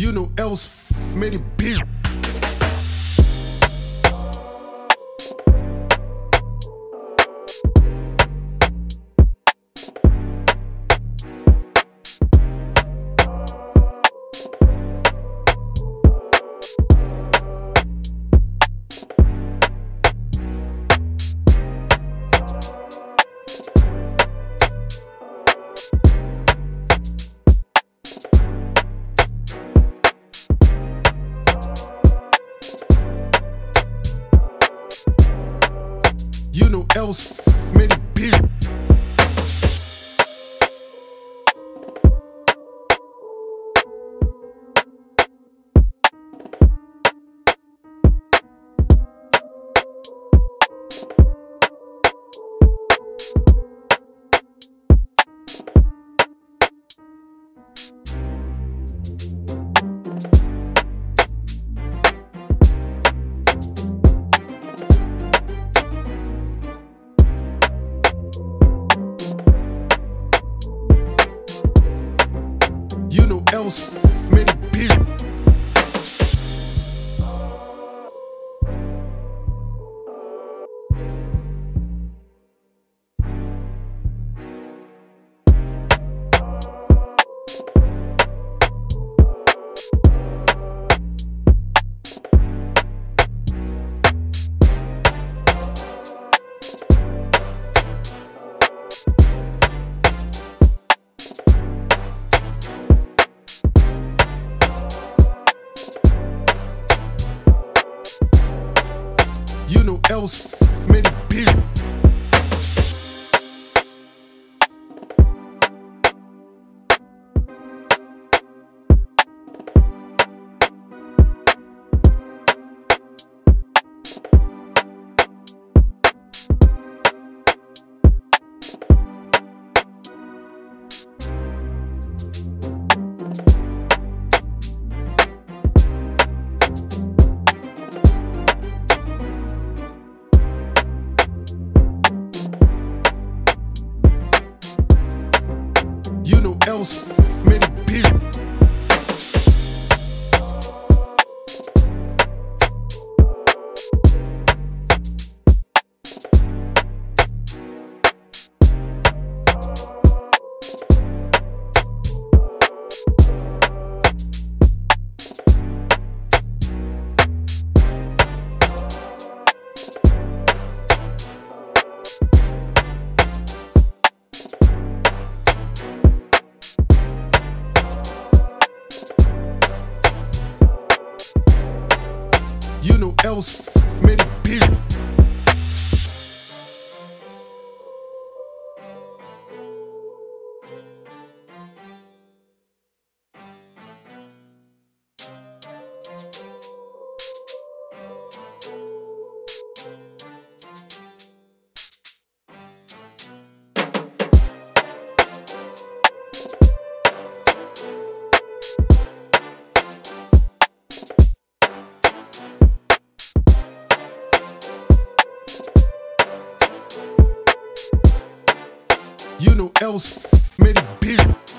You know else made it big. Else made it big. You know You You You know else made it bitch.